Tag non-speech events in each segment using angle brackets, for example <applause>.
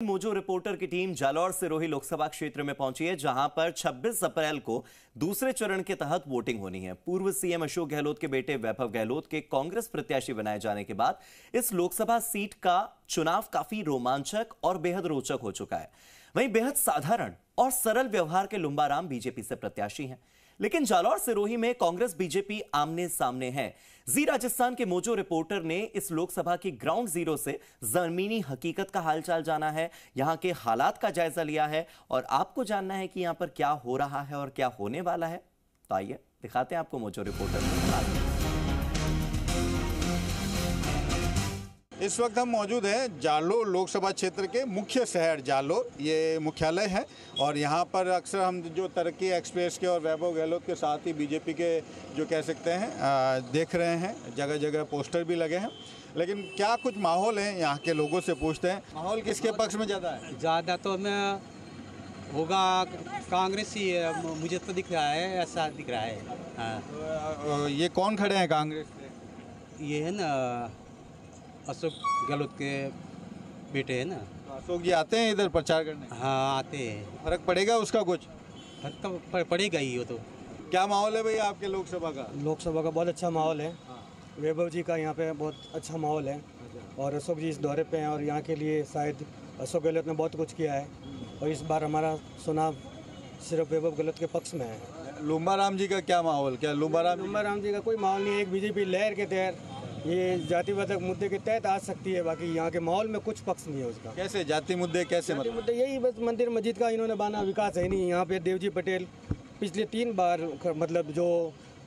Mojo reporter की team Jalore Sirohi Lok Sabha क्षेत्र में पहुँची है, जहाँ पर 26 अप्रैल को दूसरे चरण के तहत वोटिंग होनी है। पूर्व सीएम अशोक गहलोत के बेटे वैभव गहलोत के कांग्रेस प्रत्याशी बनाए जाने के बाद इस लोकसभा सीट का चुनाव काफ़ी रोमांचक और बेहद रोचक हो चुका है। वहीं बेहद साधारण और सरल व्यवहार के लुम्बाराम बीजेपी से प्रत्याशी हैं। लेकिन जालौर सिरोही में कांग्रेस, बीजेपी आमने सामने है। जी राजस्थान के मोजो रिपोर्टर ने इस लोकसभा की ग्राउंड ज़ीरो से जमीनी हकीकत का हालचाल जाना है। यहाँ के हालात का जायजा लिया है और आपको जानना है कि यहाँ पर क्या हो रहा है और क्या होने वाला है। तो आइए, दिखाते हैं आपको मोजो रिपोर्टर इस वक्त हम मौजूद हैं जालोर लोकसभा क्षेत्र के मुख्य शहर जालोर ये मुख्यालय है। और यहाँ पर अक्सर हम जो तरक्की एक्सप्रेस के और वैभव गहलोत के साथ ही बीजेपी के जो कह सकते हैं आ, देख रहे हैं जगह जगह पोस्टर भी लगे हैं। लेकिन क्या कुछ माहौल है यहाँ के लोगों से पूछते हैं माहौल किसके पक्ष में ज़्यादा है? ज़्यादा तो मैं होगा कांग्रेस ही है मुझे तो दिख रहा है ऐसा दिख रहा है हाँ। ये कौन खड़े हैं कांग्रेस ये है ना अशोक गहलोत के बेटे हैं ना। अशोक जी आते हैं इधर प्रचार करने? हाँ आते हैं। फ़र्क पड़ेगा उसका कुछ? फ़र्क तो पड़ेगा ही वो तो। क्या माहौल है भाई आपके लोकसभा का? लोकसभा का बहुत अच्छा माहौल है। वैभव जी का यहाँ पे बहुत अच्छा माहौल है। और अशोक जी इस दौरे पे हैं और यहाँ के लिए शायद अशोक गहलोत ने बहुत कुछ किया है। और इस बार हमारा चुनाव सिर्फ़ वैभव गहलोत के पक्ष में है। लुम्बा राम जी का क्या माहौल? क्या लुम्बा राम जी? राम जी का कोई माहौल नहीं है। एक बीजेपी लहर के तहत ये जातिवादक मुद्दे के तहत आ सकती है बाकी यहाँ के माहौल में कुछ पक्ष नहीं है उसका। कैसे? जाति मुद्दे कैसे जाति मतलब? मुद्दे यही बस मंदिर मस्जिद का इन्होंने बाना विकास है नहीं। यहाँ पे देवजी पटेल पिछले तीन बार मतलब जो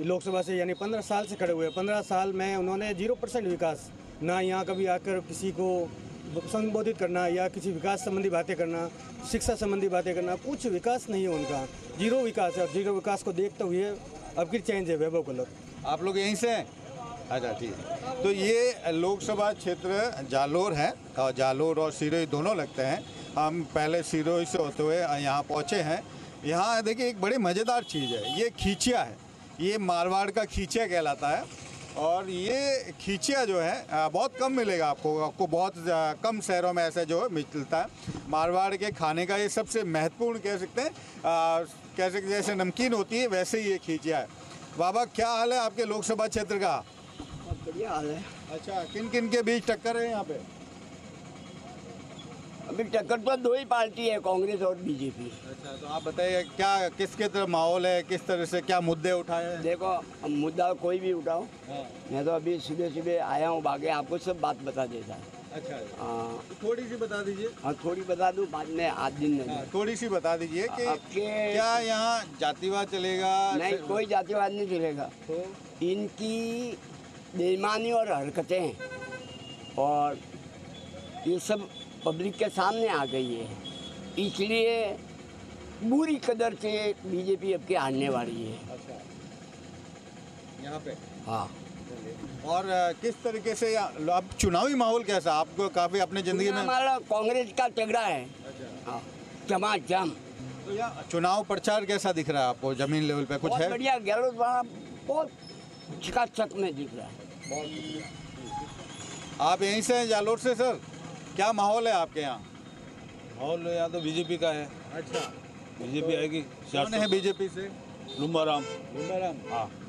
लोकसभा से यानी पंद्रह साल से खड़े हुए पंद्रह साल में उन्होंने ज़ीरो परसेंट विकास ना यहाँ कभी आकर किसी को संबोधित करना या किसी विकास संबंधी बातें करना शिक्षा संबंधी बातें करना कुछ विकास नहीं है उनका। ज़ीरो विकास है और ज़ीरो विकास को देखते हुए अब की चेंज है वैभव गहलोत आप लोग यहीं से हैं? अच्छा ठीक है। तो ये लोकसभा क्षेत्र जालोर है, और जालोर और सिरोही दोनों लगते हैं। हम पहले सिरोही से होते हुए यहाँ पहुँचे हैं। यहाँ देखिए, एक बड़ी मज़ेदार चीज़ है। ये खींचिया है। ये मारवाड़ का खींचिया कहलाता है। और ये खींचिया जो है बहुत कम मिलेगा आपको। आपको बहुत कम शहरों में ऐसा जो है मिलता है। मारवाड़ के खाने का ये सबसे महत्वपूर्ण कह सकते हैं। कह सकते जैसे नमकीन होती है, वैसे ही ये खींचिया है। बाबा, क्या हाल है आपके लोकसभा क्षेत्र का? बढ़िया हाल है। अच्छा किन किन के बीच टक्कर है यहाँ पे? अभी टक्कर तो दो ही पार्टी है कांग्रेस और बीजेपी। अच्छा तो आप बताइए क्या किसके तरह माहौल है किस तरह से क्या मुद्दे उठाए हैं? देखो मुद्दा कोई भी उठाओ हाँ, मैं तो अभी सुबह सुबह आया हूँ बाकी आपको सब बात बता देता है अच्छा हाँ। थोड़ी सी बता दीजिए। हाँ थोड़ी बता दूँ बाद में आज दिन नहीं। हाँ, थोड़ी सी बता दीजिए कि क्या यहाँ जातिवाद चलेगा? नहीं कोई जातिवाद नहीं चलेगा। तो? इनकी बेईमानी और हरकतें हैं। और ये सब पब्लिक के सामने आ गई है। इसलिए बुरी कदर से बीजेपी अब के हारने वाली है। अच्छा। यहाँ पे? हाँ। और किस तरीके से अब चुनावी माहौल कैसा आपको काफ़ी अपने ज़िंदगी में हमारा कांग्रेस का तगड़ा है। अच्छा। हाँ। चमाचम तो चुनाव प्रचार कैसा दिख रहा है आपको? ज़मीन लेवल पे कुछ है? बढ़िया गहलोत बहुत चकाचक में दिख रहा है। आप यहीं से हैं जालोर से सर? क्या माहौल है आपके यहाँ? माहौल यहाँ तो बीजेपी का है। अच्छा। बीजेपी आएगी कौन है बीजेपी से? लुम्बाराम। लुम्बाराम।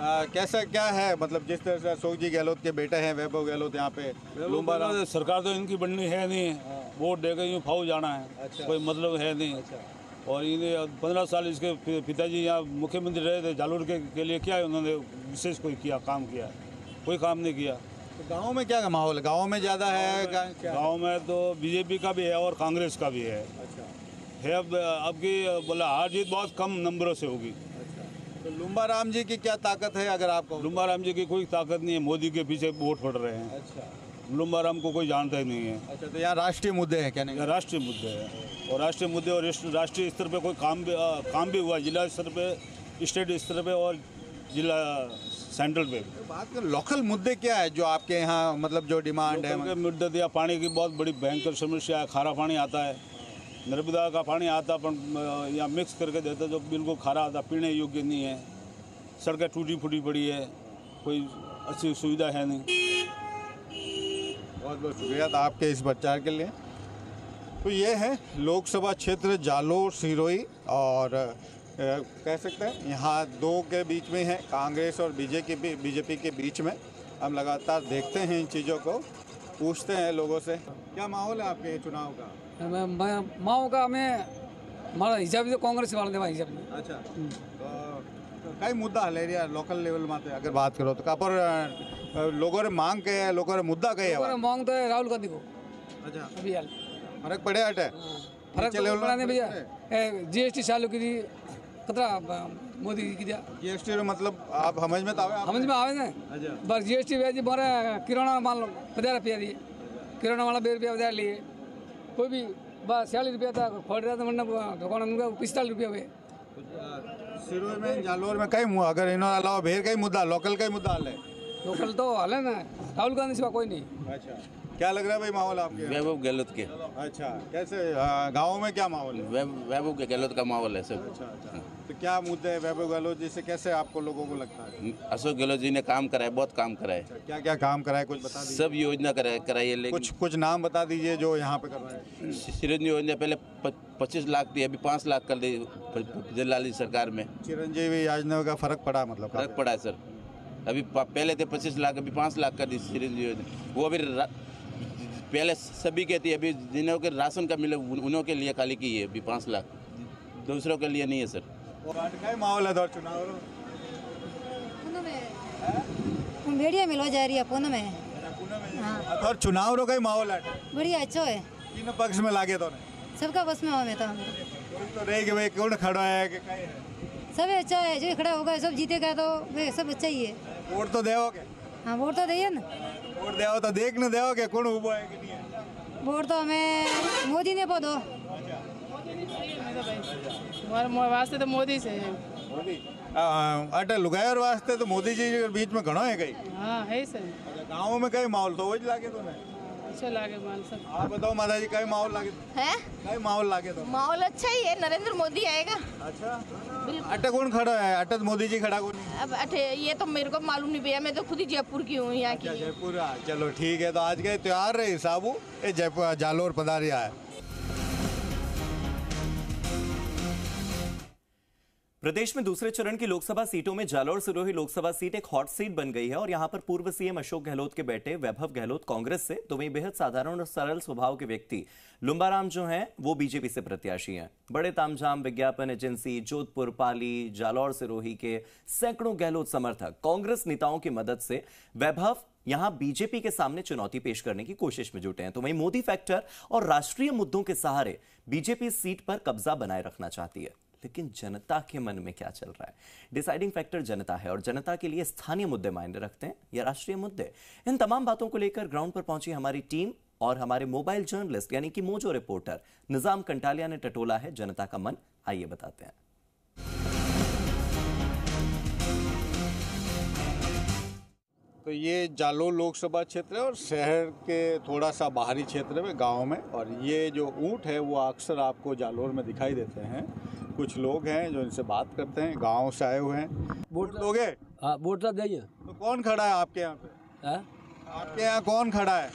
हाँ। कैसा क्या है मतलब जिस तरह से अशोक जी गहलोत के बेटे हैं वैभव गहलोत यहाँ पे लुम्बाराम? सरकार तो इनकी बननी है नहीं। वोट देकर यूँ फाऊ जाना है। अच्छा। कोई मतलब है नहीं। और इन्हें पंद्रह साल इसके पिताजी यहाँ मुख्यमंत्री रहे थे जालोर के, के लिए क्या उन्होंने विशेष कोई किया काम किया? कोई काम नहीं किया। तो गाँव में क्या माहौल है? गाँव में ज़्यादा है गाँव में तो बीजेपी का भी है और कांग्रेस का भी है। अच्छा। है अब अब की बोला हार जीत बहुत कम नंबरों से होगी। अच्छा। तो लुम्बा राम जी की क्या ताकत है अगर आपको? लुम्बा राम जी की कोई ताकत नहीं है मोदी के पीछे वोट पड़ रहे हैं। अच्छा। लुम्बाराम को कोई जानता ही नहीं है। अच्छा तो यहाँ राष्ट्रीय मुद्दे हैं क्या नहीं? राष्ट्रीय मुद्दे हैं। और राष्ट्रीय मुद्दे और राष्ट्रीय स्तर पे कोई काम भी आ, काम भी हुआ जिला स्तर पे स्टेट स्तर पे और जिला सेंट्रल पे तो बात कर लोकल मुद्दे क्या है जो आपके यहाँ मतलब जो डिमांड है? मुद्दे दिया पानी की बहुत बड़ी भयंकर समस्या है खारा पानी आता है। नर्मदा का पानी आता पर यहाँ मिक्स करके देते जो बिल्कुल खारा आता पीने योग्य नहीं है। सड़कें टूटी फूटी पड़ी है कोई अच्छी सुविधा है नहीं। बहुत बहुत शुक्रिया आपके इस प्रचार के लिए। तो ये है लोकसभा क्षेत्र जालोर सिरोई और कह सकते हैं यहाँ दो के बीच में है कांग्रेस और बीजेपी बीजेपी के बीच में। हम लगातार देखते हैं इन चीज़ों को पूछते हैं लोगों से। क्या माहौल है आपके चुनाव का? माओ का हमें हमारा हिसाब से कांग्रेस वाले हिसाब से। अच्छा। हम्म। तो, तो कई मुद्दा हले लोकल लेवल में तो अगर बात करो तो। कहाँ पर अ, लोगों ने मांग के है लोगों ने मुद्दा कही है मांग तो है राहुल गांधी को अच्छा अभी हाल फर्क पड़े हटे फर्क नीचे तो level पड़ा में नहीं भैया फर्क जीएसटी चालू की थी कतरा मोदी की दिया जीएसटी में मतलब आप समझ में तो आवे समझ में आवे ने अच्छा बस जीएसटी वेजी मारे किराना माल पचास रुपया दिए किराना वाला बे रुपया વધારે लिए कोई भी बस छियालीस रुपया था खोल रहा था मैंने दुकान में पिस्तालीस रुपया हुए सिरोही में जालोर में कई मु- अगर इन्होंने अलावा भेर कई मुद्दा लोकल कई मुद्दा हल है लोकल तो हाल है ना। राहुल गांधी सिवा कोई नहीं। अच्छा। क्या लग रहा है भाई माहौल आपके? वैभव गहलोत के। अच्छा। कैसे गाँव में क्या माहौल है? वैभव के गहलोत का माहौल है सब। अच्छा अच्छा। तो क्या मुद्दे हैं वैभव गहलोत जी से? कैसे आपको लोगों को लगता है? अशोक गहलोत जी ने काम करा है बहुत काम करा है क्या क्या काम कराए कुछ बता दीजिए। सब योजना करा कराई है लेकिन कुछ कुछ नाम बता दीजिए जो यहाँ पे कर रहे हैं। चिरंजीवी योजना पहले पच्चीस लाख थी अभी पाँच लाख कर दी जयललिता जी सरकार में। चिरंजीवी योजना का फ़र्क पड़ा मतलब फ़र्क पड़ा है सर। अभी पहले थे पच्चीस लाख अभी पाँच लाख कर दी चिरंजीवी योजना वो अभी पहले सभी के थी अभी जिन्हों के राशन का मिले उन्हों के लिए खाली की है अभी पाँच लाख। दूसरों के लिए नहीं है सर। माहौल है दौर चुनाव भेड़िया मिलो जा रही है पुन में और चुनाव रो कई माहौल है। बढ़िया अच्छो है। किन पक्ष में लागे तो सबका बस में हमें तो। तो रहे कि भाई कौन खड़ा है कि है? सब अच्छा है जो खड़ा होगा सब जीतेगा तो वे सब अच्छा ही है। वोट तो देओ के हाँ वोट तो दिए ना वोट देओ तो देख न देओ के कौन उबो है कि नहीं है वोट तो हमें मोदी ने पो दो મારા વાસ્તે તો મોદી છે मोदी अटे लुगायर वास्ते तो मोदी जी के बीच में घणो है कई હા હે છે गाँव में कई माहौल तो वही लागे तो अच्छो लागे मान सब। आप बताओ माता जी कई माहौल लागे? है? कई माहौल लागे तो? माहौल अच्छा ही है नरेंद्र मोदी आएगा। अच्छा? अटक कौन खड़ा है? अटे तो मोदी जी खड़ा कौन है? अब अठे ये तो मेरे को मालूम नहीं भैया मैं तो खुद ही जयपुर की हूँ यहाँ अच्छा की। जयपुर चलो ठीक है तो आज के त्योहार रहे साबू ये जयपुर जालोर पधारिया है प्रदेश में दूसरे चरण की लोकसभा सीटों में जालौर सिरोही लोकसभा सीट एक हॉट सीट बन गई है और यहाँ पर पूर्व सीएम अशोक गहलोत के बेटे वैभव गहलोत कांग्रेस से तो वहीं बेहद साधारण और सरल स्वभाव के व्यक्ति। लुम्बाराम जो हैं, वो बीजेपी से प्रत्याशी हैं। बड़े तामझाम विज्ञापन एजेंसी, जोधपुर, पाली, जालौर सिरोही के सैकड़ों गहलोत समर्थक, कांग्रेस नेताओं की मदद से वैभव यहाँ बीजेपी के सामने चुनौती पेश करने की कोशिश में जुटे हैं। तो वहीं मोदी फैक्टर और राष्ट्रीय मुद्दों के सहारे बीजेपी सीट पर कब्जा बनाए रखना चाहती है। लेकिन जनता के मन में क्या चल रहा है? डिसाइडिंग फैक्टर जनता है और जनता के लिए स्थानीय मुद्दे मायने रखते हैं या राष्ट्रीय मुद्दे। इन तमाम बातों को लेकर ग्राउंड पर पहुँची हमारी टीम और हमारे मोबाइल जर्नलिस्ट यानी कि मोजो रिपोर्टर निज़ाम कंटालिया ने टटोला है जनता का मन। आइए बताते हैं। तो ये जालोर लोकसभा क्षेत्र है और शहर के थोड़ा सा बाहरी क्षेत्र में, गाँव में, और ये जो ऊँट है वो अक्सर आपको जालोर में दिखाई देते हैं। कुछ लोग हैं जो इनसे बात करते हैं गाँव से आए हुए हैं। वोट दोगे हाँ। वोट तो दिए तो कौन खड़ा है आपके यहाँ पे? आपके यहाँ कौन खड़ा है?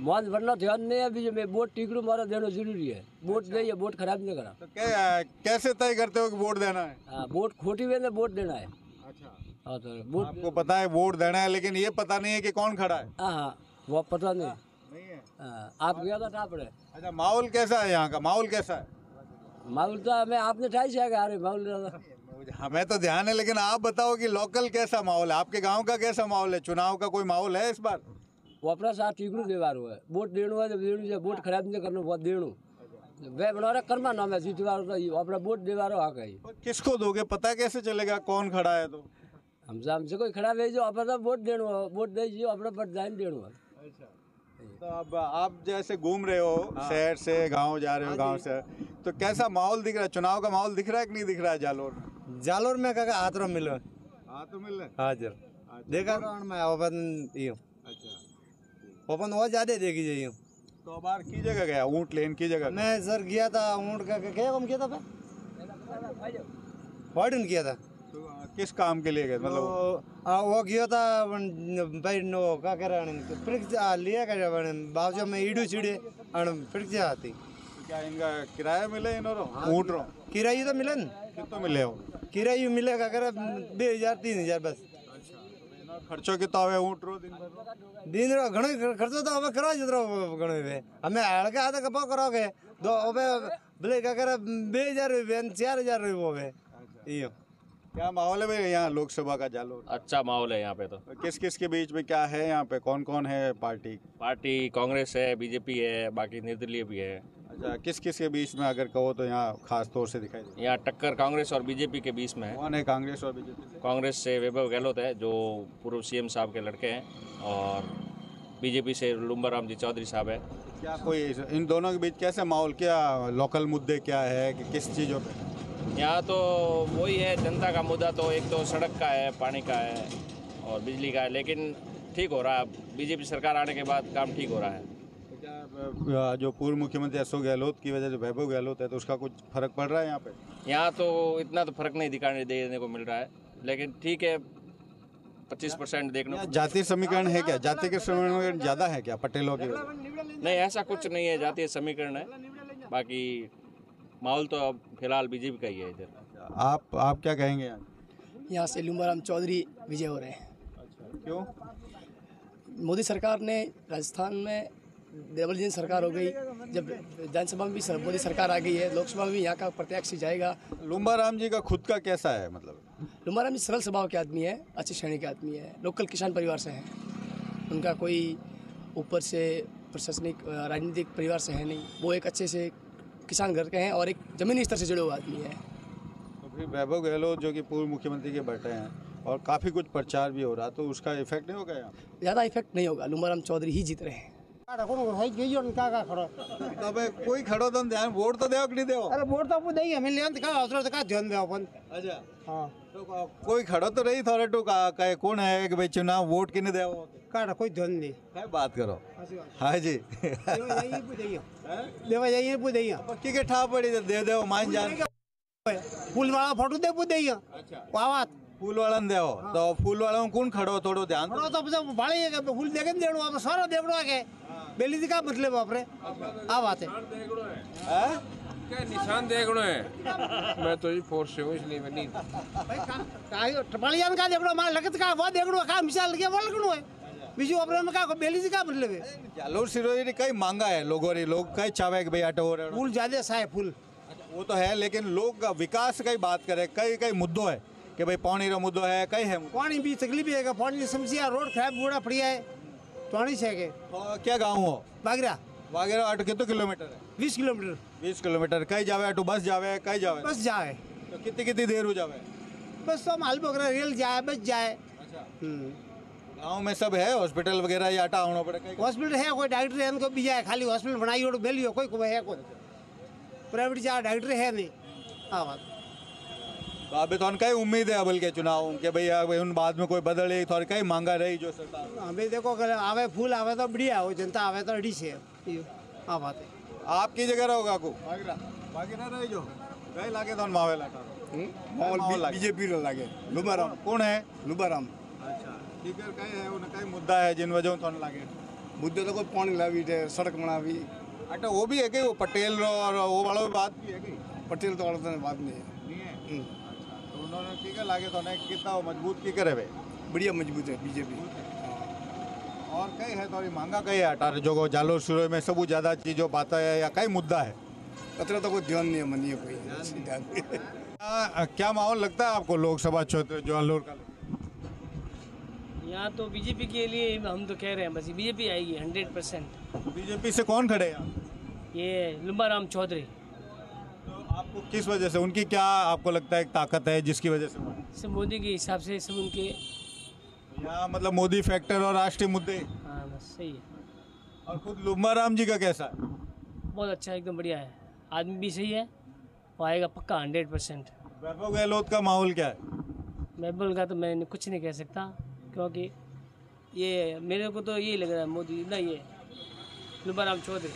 मन भरना ध्यान नहीं है बीच में वोट टिकड़ू मारा देना ज़रूरी है। वोट दिए वोट खराब नहीं करा। तो कै, कैसे तय करते हो कि वोट देना है? हाँ वोट खोटी हुए वोट देना है। अच्छा। हाँ तो वोट आपको पता है वोट देना है लेकिन ये पता नहीं है कि कौन खड़ा है। हाँ हाँ वो पता नहीं। नहीं है? हाँ, आप गया था कहाँ पड़े अच्छा माहौल कैसा है यहाँ का? माहौल कैसा है? माहौल तो मैं आपने ठाई से आ रहे माहौल। <laughs> हमें तो ध्यान है लेकिन आप बताओ कि लोकल कैसा माहौल है? आपके गाँव का कैसा माहौल है? चुनाव का कोई माहौल है इस बार? वो अपना साथ टिकड़ू देवार हुआ है। वोट देणो है तो देणु है वोट खराब नहीं करना बहुत देणु। वे बना रहा कर्मा नाम है जीतवार तो अपना वोट देवारो हक है किसको दोगे? पता कैसे चलेगा? कौन खड़ा है तो? हमसे हमसे कोई खड़ा भेजो अपना वोट देणो है वोट दे अपना वोट दान देणो है। तो अब आप जैसे घूम रहे हो शहर से गाँव जा रहे हो गाँव से तो कैसा माहौल दिख रहा है? चुनाव का माहौल दिख रहा है कि नहीं दिख रहा है जालोर में? जालोर में काका आतरो मिलो। हाँ तो मिल रहा हाजिर देखा मैं ओपन यो। अच्छा। ओपन और ज़्यादा देखी जाइए तो बार की जगह गया? ऊँट लेन की जगह मैं सर गया था ऊँट का क्या काम किया था मैं किया था। किस काम के लिए गए? मतलब वो गयो था भाई नो का करे परीक्षा लिया करे बावजो में ईडू चिड़े और परीक्षा आती तो क्या इनका किराया मिले इनोरो हाँ। ऊँट रो। किराया तो मिलन कितना मिले हो? किराया मिले का अगर बे हज़ार तीन हज़ार बस। अच्छा, खर्चो कितना हुआ? ऊँट रो दिन भर दिन रो घणो खर्चो तो हमें करा जितरो घणो वे हमें आड़ हड़के आधा कपा करोगे दो ओबे भले का करे बे हज़ार चार हज़ार हो वे यो क्या माहौल है भाई यहाँ लोकसभा का जालोर? अच्छा माहौल है यहाँ पे तो। किस किस के बीच में क्या है यहाँ पे? कौन कौन है पार्टी? पार्टी कांग्रेस है बीजेपी है बाकी निर्दलीय भी है। अच्छा किस किस के बीच में अगर कहो तो यहाँ खास तौर से दिखाई दे। यहाँ टक्कर कांग्रेस और बीजेपी के बीच में है। कौन है कांग्रेस और बीजेपी कांग्रेस से वैभव गहलोत है जो पूर्व सीएम साहब के लड़के हैं और बीजेपी से लुम्बाराम जी चौधरी साहब है। क्या कोई इन दोनों के बीच कैसे माहौल क्या लोकल मुद्दे क्या है कि किस चीज़ों पे? यहाँ तो वही है जनता का मुद्दा तो एक तो सड़क का है पानी का है और बिजली का है लेकिन ठीक हो रहा है। बीजेपी सरकार आने के बाद काम ठीक हो रहा है। क्या जो पूर्व मुख्यमंत्री अशोक गहलोत की वजह से वैभव गहलोत है तो उसका कुछ फ़र्क पड़ रहा है यहाँ पे? यहाँ तो इतना तो फ़र्क नहीं दिखाने देने को मिल रहा है लेकिन ठीक है पच्चीस परसेंट देखने जातीय समीकरण है क्या? जाति के समीकरण ज़्यादा है क्या पटेलों के? नहीं ऐसा कुछ नहीं है जातीय समीकरण है। बाकी माहौल तो अब फ़िलहाल बीजेपी का ही है इधर। आप आप क्या कहेंगे यहाँ यहाँ से लुम्बाराम चौधरी विजय हो रहे हैं। क्यों? मोदी सरकार ने राजस्थान में डबल इंजन सरकार हो गई जब विधानसभा में भी मोदी सरकार आ गई है लोकसभा में भी यहाँ का प्रत्याशी जाएगा। लुम्बाराम जी का खुद का कैसा है मतलब? लुम्बाराम जी सरल स्वभाव के आदमी है अच्छी श्रेणी के आदमी है लोकल किसान परिवार से हैं। उनका कोई ऊपर से प्रशासनिक राजनीतिक परिवार से है नहीं वो एक अच्छे से किसान घर के हैं और एक जमीनी स्तर से जुड़े हुए आदमी है। तो फिर वैभव गहलोत जो कि पूर्व मुख्यमंत्री के बैठे हैं और काफ़ी कुछ प्रचार भी हो रहा तो उसका इफ़ेक्ट नहीं होगा यहाँ? ज़्यादा इफ़ेक्ट नहीं होगा। लुमाराम चौधरी ही जीत रहे हैं। તમે કોઈ ખડો તો ધ્યાન વોટ તો દેવો કે નહીં દેવો અરે બોર્ડ તો આપણે દઈએ અમે લેવા તો કા અવસર તો કા ધ્યાન દેવા પણ अच्छा हाँ तो कोई खड़ो तो रही थोड़े टू का कहे कौन है कि भाई चुनाव वोट किने देवो કાઢા કોઈ ધ્યાન નહીં काय बात करो हाँ जी દેવા જઈએ પૂછ દેવા જઈએ પૂછ દઈએ पक्की के ठा पड़ी तो दे देव मान जान ફૂલ વાળા ફોટો દે પૂછ દઈએ વાવાત फूल वाला ने देवो तो फूल वाला में कौन खड़ो थोड़ो ध्यान થોડો તો પછી ભાળી કે ફૂલ દેખે ને દેડો આપણે સારો દેખડો કે બેલી થી કા મતલબ આપણે આ વાત है क्या निशान देखना है मैं तो ये फोर्स से हूँ इसलिए मैं नहीं ટપાળિયા કા દેખડો મારે લગત કા વો દેખડો કા મિસાલ કે वो लगनो है બીજું આપણે કા બેલી થી કા मतलब है जालोर सिरोही ने कई मांगा है लोगों ने लोग कई चावे कि भाई आटो हो रहे फूल ज्यादा सा है फूल वो तो है लेकिन लोग विकास की बात करे कई कई मुद्दों है कि भाई पानी रो मुद्दो है कई है पानी भी तकलीफ़ है पानी की समस्या रोड खराब बूढ़ा पड़िया है पानी से क्या गाँव हो बागरा वागेरा आटो कितने किलोमीटर है बीस किलोमीटर बीस किलोमीटर कई जावे आटो बस जावे कई जावे बस जाए तो कितनी कितनी देर हो जावे बस तो माल बकरा रेल जाए बस जाए गाँव में सब है हॉस्पिटल वगैरह या आटा होना पड़े हॉस्पिटल है कोई डॉक्टर है इनको भी जाए खाली हॉस्पिटल बनाई हो बेली हो कोई कोई है कोई प्राइवेट जा डॉक्टर है नहीं हाँ बात तो अभी तो कई उम्मीद है अबल के चुनाव के? भाई उन बाद में कोई बदले थोड़ी कई मांगा रही जो सरकार? हमें देखो अगर आवे फूल आवे तो बढ़िया हो जनता आवे तो अड़ी से। हाँ बात है। आपकी जगह रहो रही जो? कई लागे तो मावे लाटा बीजेपी लागे। लुबाराम। कौन है? लुबाराम। अच्छा ठीक है कई है उन कई मुद्दा है जिन वजह तो लागे? मुद्दे तो कोई पानी लावी है सड़क बनावी अच्छा वो भी है कि वो पटेल और वो वाला बात भी है कि? पटेल तो वाला तो बात नहीं है। नहीं है? उन्होंने ठीक है लागे तो ने कितना मज़बूत की करे भाई बढ़िया मज़बूत है बीजेपी। और कई है थोड़ी मांगा कई है अटार जो जालोर सुरो में सब ज़्यादा चीज़ों पाता है या कई मुद्दा है? अतरा तो कोई ध्यान नहीं है मनिए कोई। <laughs> क्या, क्या माहौल लगता है आपको लोकसभा क्षेत्र जालोर का? यहाँ तो बीजेपी के लिए हम तो कह रहे हैं बस बीजेपी आएगी हंड्रेड परसेंट बीजेपी से कौन खड़े हैं ये लुम्बाराम चौधरी। आपको किस वजह से उनकी क्या आपको लगता है एक ताकत है जिसकी वजह से? सब मोदी के हिसाब से सब उनके या मतलब मोदी फैक्टर और राष्ट्रीय मुद्दे? हाँ बस सही है। और खुद लुम्बाराम जी का कैसा? है बहुत अच्छा एकदम बढ़िया है। आदमी भी सही है वो आएगा पक्का हंड्रेड परसेंट वैभव गहलोत का माहौल क्या है? महबूल का तो मैं कुछ नहीं कह सकता क्योंकि ये मेरे को तो यही लग रहा है मोदी ना ये लुम्बाराम चौधरी।